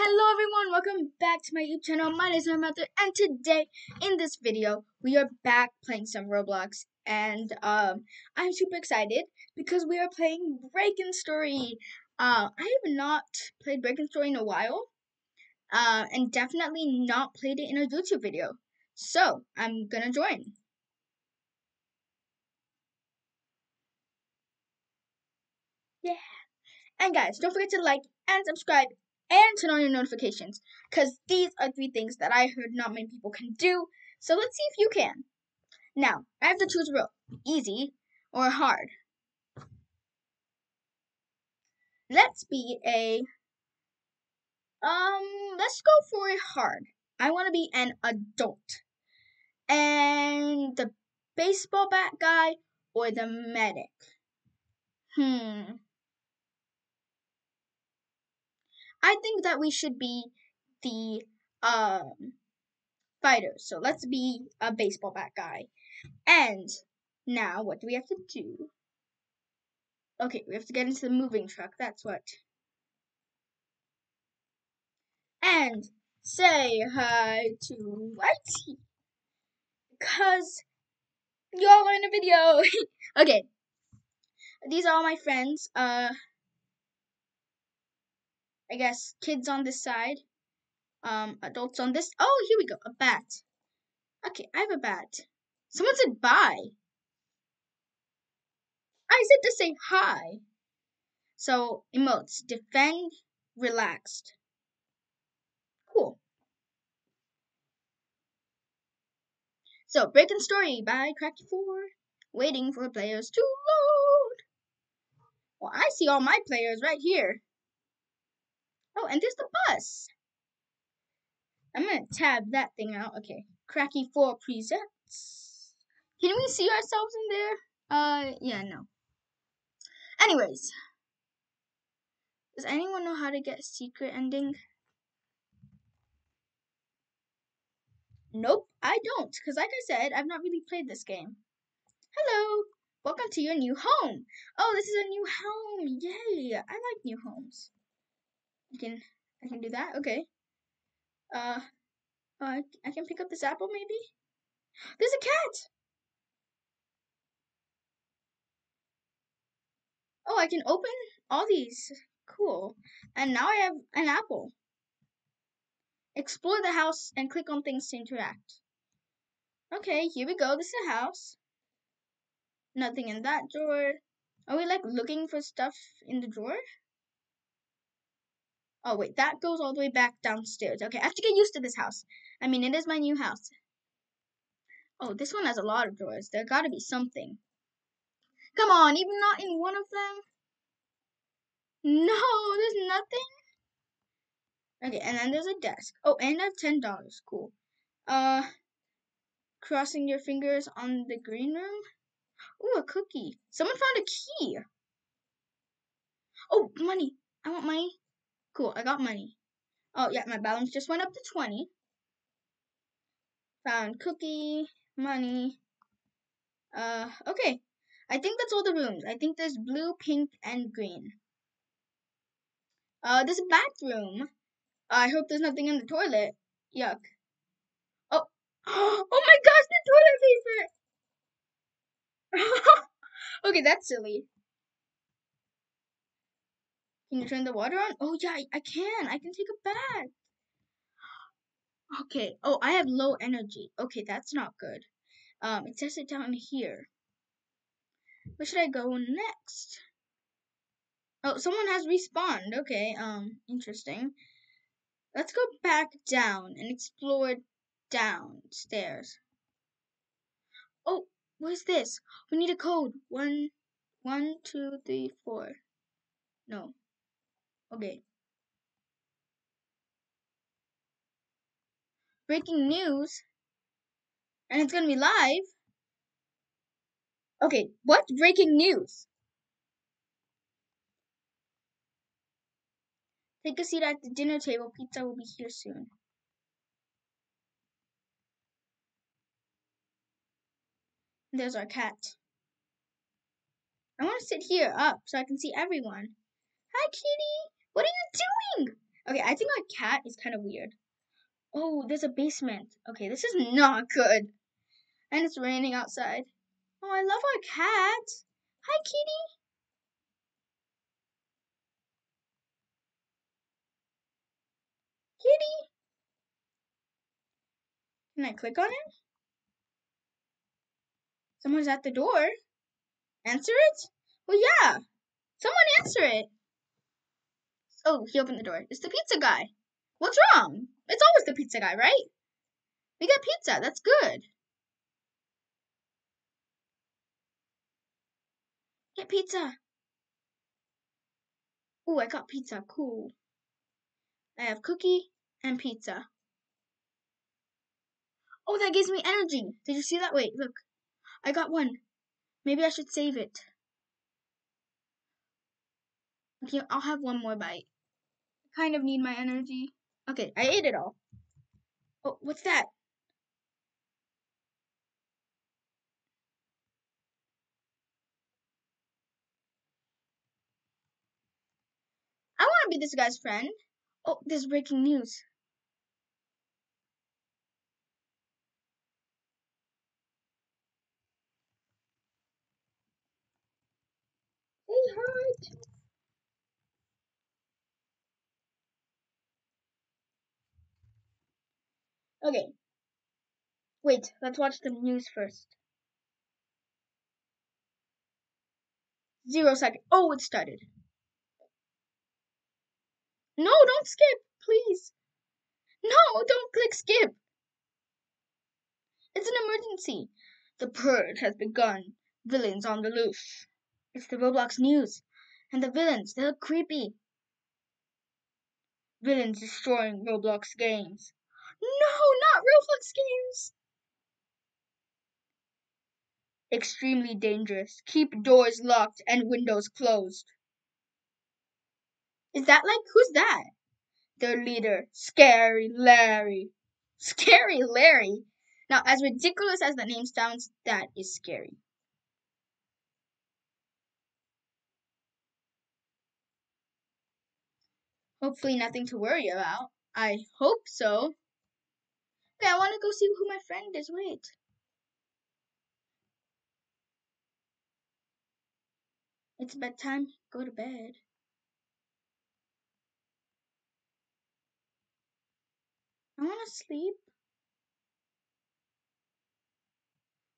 Hello everyone, welcome back to my YouTube channel. My name is Mother, and today in this video we are back playing some Roblox and um I'm super excited because we are playing Break in Story. Uh, I have not played Break in Story in a while. Uh, and definitely not played it in a YouTube video. So I'm gonna join. Yeah. And guys, don't forget to like and subscribe and turn on your notifications because these are three things that I heard not many people can do. So let's see if you can. Now, I have to choose a real easy or hard. Let's be a um let's go for a hard. I want to be an adult. And the baseball bat guy or the medic. Hmm. I think that we should be the um fighters. So let's be a baseball bat guy. And now what do we have to do? Okay, we have to get into the moving truck. That's what. And say hi to Whitey. Because y'all are in a video. okay. These are all my friends. Uh I guess kids on this side, um, adults on this. Oh, here we go, a bat. Okay, I have a bat. Someone said bye. I said to say hi. So, emotes, defend, relaxed. Cool. So, Break in Story by Cracky4. Waiting for players to load. Well, I see all my players right here. And there's the bus. I'm gonna tab that thing out. Okay. Cracky 4 presents. Can we see ourselves in there? Uh, yeah, no. Anyways. Does anyone know how to get secret ending? Nope, I don't. Because like I said, I've not really played this game. Hello. Welcome to your new home. Oh, this is a new home. Yay. I like new homes. I can I can do that. Okay. Uh, uh, I can pick up this apple maybe. There's a cat. Oh, I can open all these. Cool. And now I have an apple. Explore the house and click on things to interact. Okay, here we go. This is a house. Nothing in that drawer. Are we like looking for stuff in the drawer? Oh, wait, that goes all the way back downstairs. Okay, I have to get used to this house. I mean, it is my new house. Oh, this one has a lot of drawers. There gotta be something. Come on, even not in one of them? No, there's nothing? Okay, and then there's a desk. Oh, and I have $10. Cool. Uh, crossing your fingers on the green room? Ooh, a cookie. Someone found a key. Oh, money. I want money. Cool, I got money. Oh, yeah, my balance just went up to 20. Found cookie, money. Uh, okay. I think that's all the rooms. I think there's blue, pink, and green. Uh, there's a bathroom. I hope there's nothing in the toilet. Yuck. Oh, oh my gosh, the toilet paper! okay, that's silly. Can you turn the water on? Oh, yeah, I can. I can take a bath. Okay. Oh, I have low energy. Okay, that's not good. Um, it says it down here. Where should I go next? Oh, someone has respawned. Okay, um, interesting. Let's go back down and explore downstairs. Oh, what's this? We need a code. One, one, two, three, four. No, Okay. Breaking news. And it's gonna be live. Okay, what? Breaking news. Take a seat at the dinner table. Pizza will be here soon. There's our cat. I want to sit here up so I can see everyone. Hi, kitty. What are you doing? Okay, I think my cat is kind of weird. Oh, there's a basement. Okay, this is not good. And it's raining outside. Oh, I love our cat. Hi, kitty. Kitty. Can I click on it? Someone's at the door. Answer it? Well, yeah. Someone answer it. Oh, he opened the door. It's the pizza guy. What's wrong? It's always the pizza guy, right? We got pizza. That's good. Get pizza. Oh, I got pizza. Cool. I have cookie and pizza. Oh, that gives me energy. Did you see that? Wait, look. I got one. Maybe I should save it. Okay, I'll have one more bite. I kind of need my energy. Okay, I ate it all. Oh, what's that? I want to be this guy's friend. Oh, there's breaking news. Hey, heart. Okay. Wait, let's watch the news first. Zero second. Oh, it started. No, don't skip, please. No, don't click skip. It's an emergency. The purge has begun. Villains on the loose. It's the Roblox news. And the villains, they look creepy. Villains destroying Roblox games. No, not Roblox games. Extremely dangerous. Keep doors locked and windows closed. Is that like, who's that? Their leader, Scary Larry. Scary Larry? Now, as ridiculous as the name sounds, that is scary. Hopefully nothing to worry about. I hope so. Okay, I want to go see who my friend is. Wait. It's bedtime. Go to bed. I want to sleep.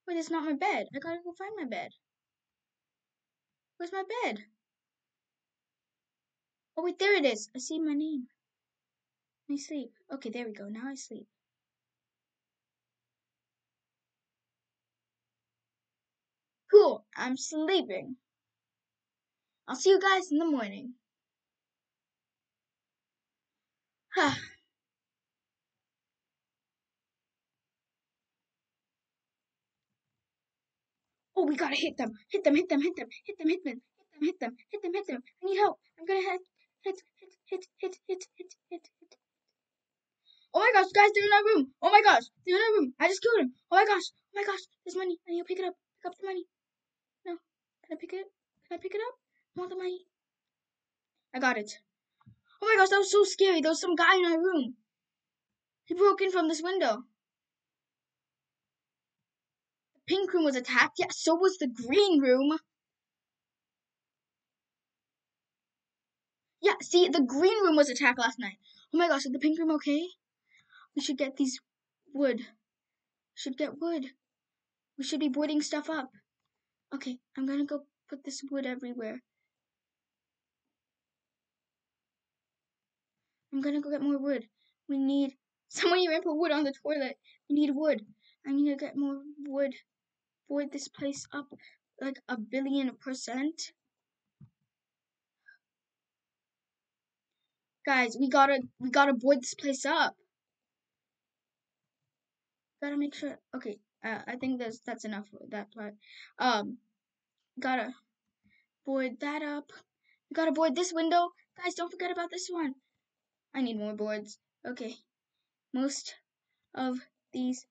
Wait, it's not my bed. I gotta go find my bed. Where's my bed? Oh, wait, there it is. I see my name. I sleep. Okay, there we go. Now I sleep. Cool, I'm sleeping. I'll see you guys in the morning. oh, we gotta hit them. Hit them, hit them, hit them, hit them, hit them, hit them, hit them, hit them, hit them. I need help. I'm gonna hit, hit, hit, hit, hit, hit, hit, hit, hit. Oh my gosh, guys, they're in our room. Oh my gosh, they're in our room. I just killed him. Oh my gosh, oh my gosh, there's money. I need to pick it up. Pick up the money. Can I pick it? Can I pick it up? I want the money. I got it. Oh my gosh, that was so scary. There was some guy in our room. He broke in from this window. The pink room was attacked. Yeah, so was the green room. Yeah, see, the green room was attacked last night. Oh my gosh, is the pink room okay? We should get these wood. Should get wood. We should be boarding stuff up. Okay, I'm gonna go put this wood everywhere. I'm gonna go get more wood. We need someone even put wood on the toilet. We need wood. I need to get more wood. Board this place up like a billion percent. Guys, we gotta we gotta board this place up. Gotta make sure. Okay, uh, I think that's that's enough for that part. Um, gotta board that up. We gotta board this window. Guys, don't forget about this one. I need more boards. Okay. Most of these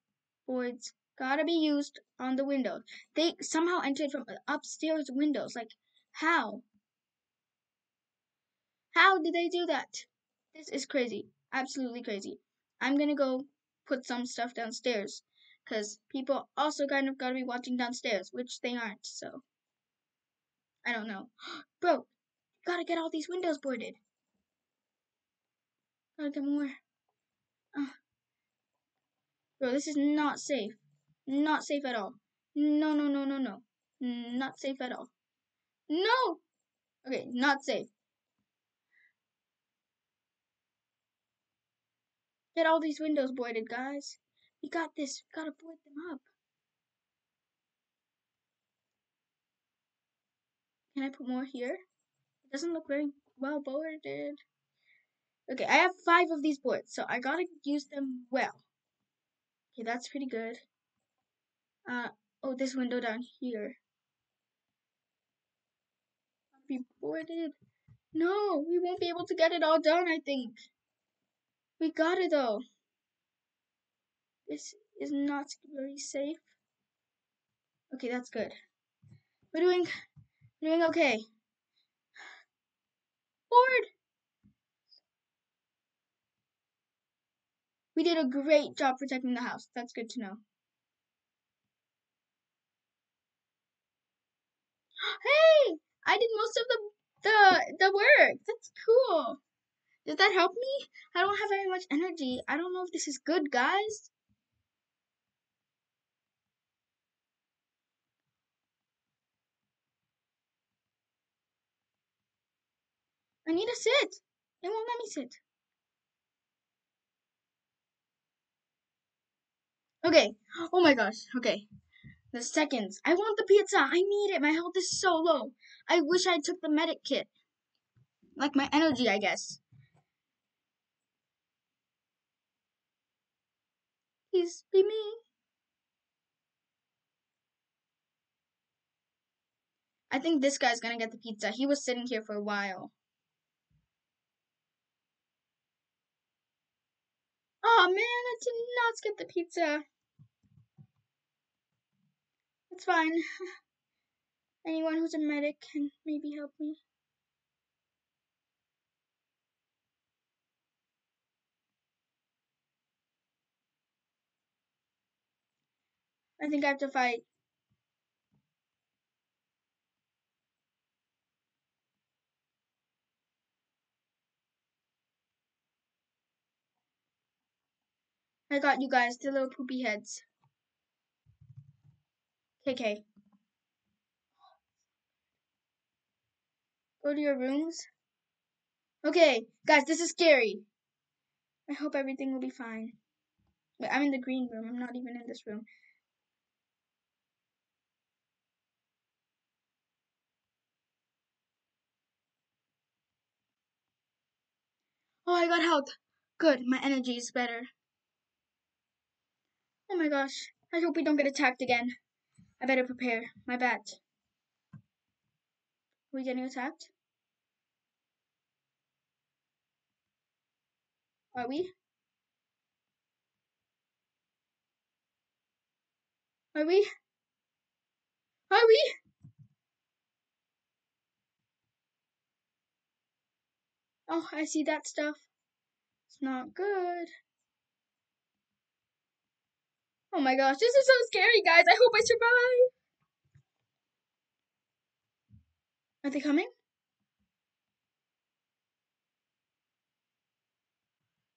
boards gotta be used on the window. They somehow entered from upstairs windows. Like, how? How did they do that? This is crazy. Absolutely crazy. I'm gonna go put some stuff downstairs. Because people also kind of gotta be watching downstairs, which they aren't, so. I don't know. Bro, gotta get all these windows boarded. Gotta get more. Bro, this is not safe. Not safe at all. No, no, no, no, no. Not safe at all. No! Okay, not safe. Get all these windows boarded, guys. We got this. We gotta board them up. Can I put more here? It doesn't look very well boarded. Okay, I have five of these boards, so I gotta use them well. Okay, that's pretty good. Uh, oh, this window down here. Be boarded. No, we won't be able to get it all done, I think. We got it though. This is not very safe. Okay, that's good. We're doing, we're doing okay. Board. We did a great job protecting the house. That's good to know. Hey, I did most of the the the work. That's cool. Did that help me? I don't have very much energy. I don't know if this is good, guys. Need to sit. They won't let me sit. Okay. Oh my gosh. Okay. The seconds. I want the pizza. I need it. My health is so low. I wish I took the medic kit. Like my energy, I guess. Please be me. I think this guy's gonna get the pizza. He was sitting here for a while. Oh man, I did not get the pizza. It's fine. Anyone who's a medic can maybe help me. I think I have to fight. I got you guys, the little poopy heads. KK. Go to your rooms. Okay, guys, this is scary. I hope everything will be fine. Wait, I'm in the green room. I'm not even in this room. Oh, I got health. Good, my energy is better. Oh my gosh. I hope we don't get attacked again. I better prepare. My bat. Are we getting attacked? Are we? Are we? Are we? Oh, I see that stuff. It's not good. Oh my gosh, this is so scary, guys. I hope I survive. Are they coming?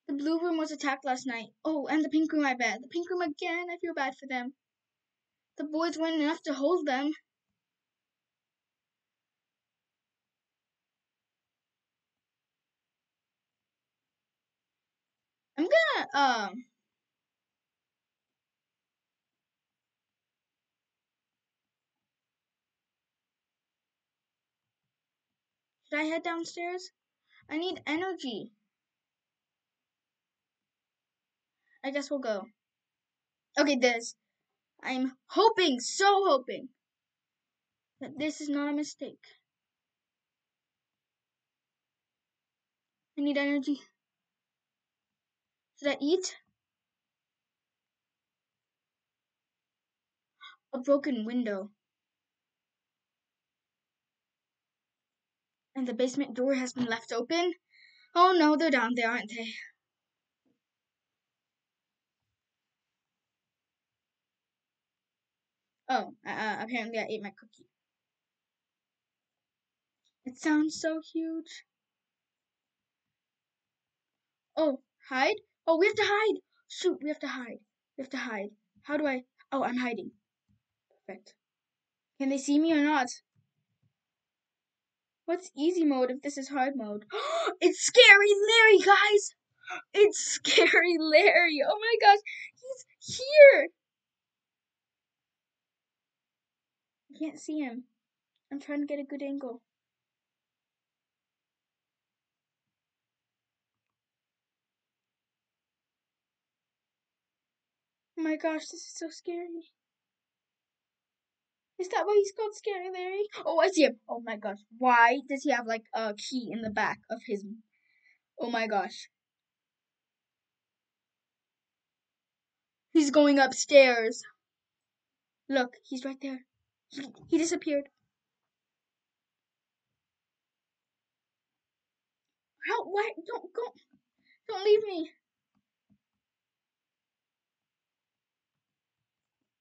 The blue room was attacked last night. Oh, and the pink room, I bet. The pink room again. I feel bad for them. The boys weren't enough to hold them. I'm gonna, um... Should I head downstairs? I need energy. I guess we'll go. Okay, this. I'm hoping, so hoping, that this is not a mistake. I need energy. Should I eat? A broken window. And the basement door has been left open. Oh no, they're down there, aren't they? Oh, uh, apparently I ate my cookie. It sounds so huge. Oh, hide? Oh, we have to hide. Shoot, we have to hide. We have to hide. How do I? Oh, I'm hiding. Perfect. Can they see me or not? What's easy mode if this is hard mode? it's Scary Larry, guys! It's Scary Larry! Oh my gosh, he's here! I can't see him. I'm trying to get a good angle. Oh my gosh, this is so scary. Is that why he's called Scary Larry? Oh, I see him. Oh my gosh. Why does he have like a key in the back of his... Oh my gosh. He's going upstairs. Look, he's right there. He, he disappeared. How? Why? Don't go. Don't leave me.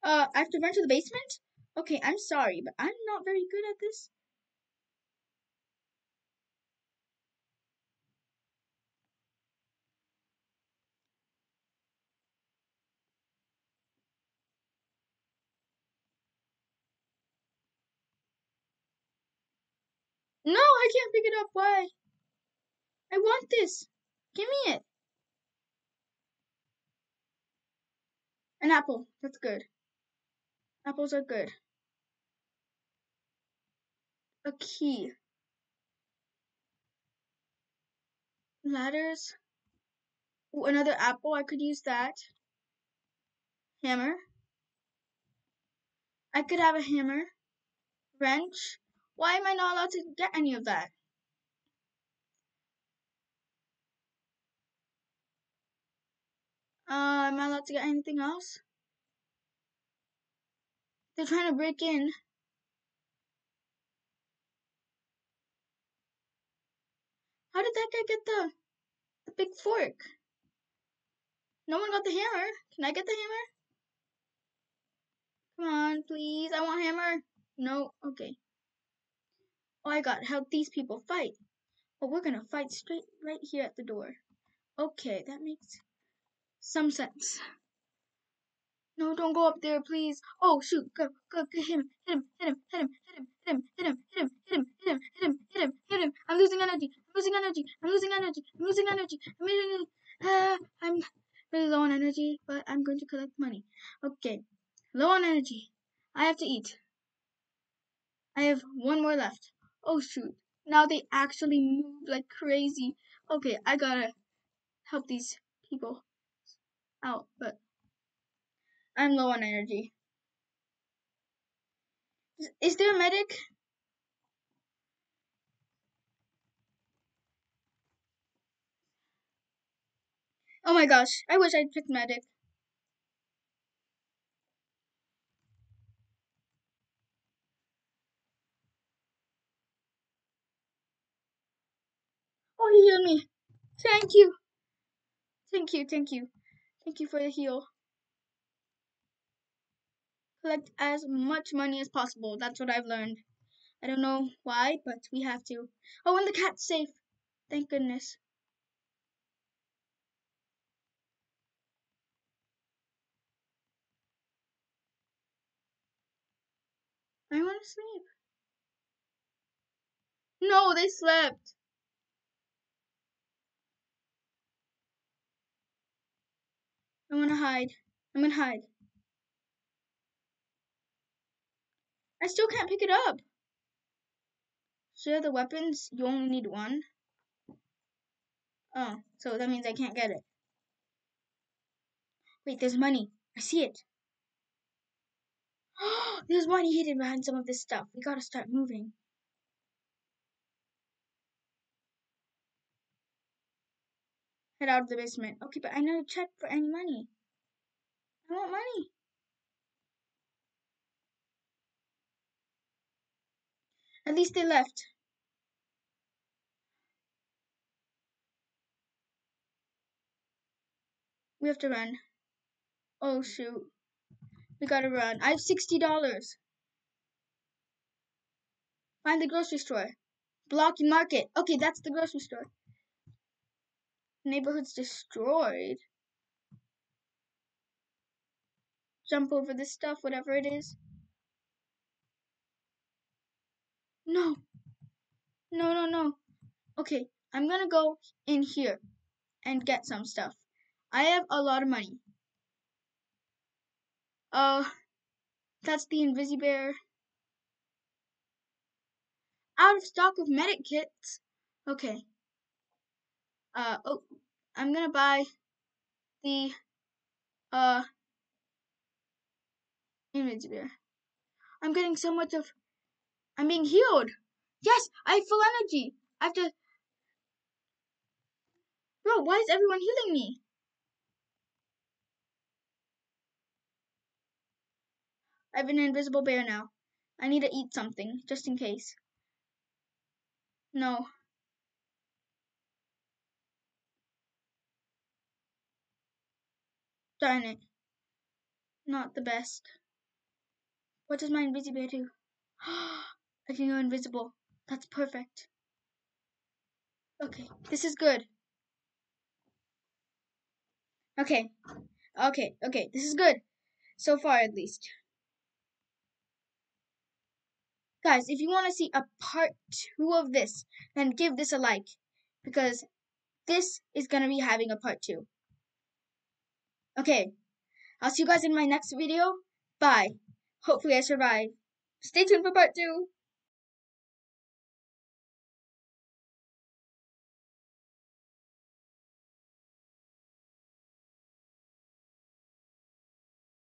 Uh, I have to run to the basement? Okay, I'm sorry, but I'm not very good at this. No, I can't pick it up. Why? I want this. Give me it. An apple. That's good. Apples are good. A key. Ladders. Ooh, another apple. I could use that. Hammer. I could have a hammer. Wrench. Why am I not allowed to get any of that? Uh, am I allowed to get anything else? They're trying to break in. How did that guy get the, the big fork? No one got the hammer. Can I get the hammer? Come on, please. I want hammer. No, okay. Oh, I got help these people fight. Oh, we're gonna fight straight right here at the door. Okay, that makes some sense. No, don't go up there, please. Oh, shoot. Go, go, go, hit him, hit him, hit him, hit him, hit him, hit him, hit him, hit him, hit him, hit him, hit him, hit him. I'm losing energy. I'm losing energy. I'm losing energy. I'm losing. Ah, I'm really low on energy, but I'm going to collect money. Okay. Low on energy. I have to eat. I have one more left. Oh, shoot. Now they actually move like crazy. Okay, I gotta help these people out, but I'm low on energy. Is there a medic? Oh my gosh, I wish I'd picked medic. Oh, he healed me. Thank you. Thank you, thank you. Thank you for the heal collect as much money as possible. That's what I've learned. I don't know why, but we have to. Oh, and the cat's safe. Thank goodness. I want to sleep. No, they slept. I want to hide. I'm going to hide. I still can't pick it up. So the weapons, you only need one. Oh, so that means I can't get it. Wait, there's money. I see it. There's money hidden behind some of this stuff. We gotta start moving. Head out of the basement. Okay, but I never checked for any money. I want money. At least they left. We have to run. Oh shoot. We gotta run. I have sixty dollars. Find the grocery store. Blocky Market. Okay, that's the grocery store. Neighborhood's destroyed. Jump over this stuff, whatever it is. No. No, no, no. Okay, I'm gonna go in here and get some stuff. I have a lot of money. Uh, that's the Invisibear. Out of stock of medic kits. Okay. Uh, oh, I'm gonna buy the, uh, Invisibear. I'm getting so much of, I'm being healed. Yes, I have full energy. I have to, bro, why is everyone healing me? I have an invisible bear now. I need to eat something, just in case. No. Darn it. Not the best. What does my invisible bear do? I can go invisible. That's perfect. Okay, this is good. Okay, okay, okay, this is good. So far, at least. Guys, if you want to see a part two of this, then give this a like. Because this is going to be having a part two. Okay, I'll see you guys in my next video. Bye. Hopefully I survive. Stay tuned for part two.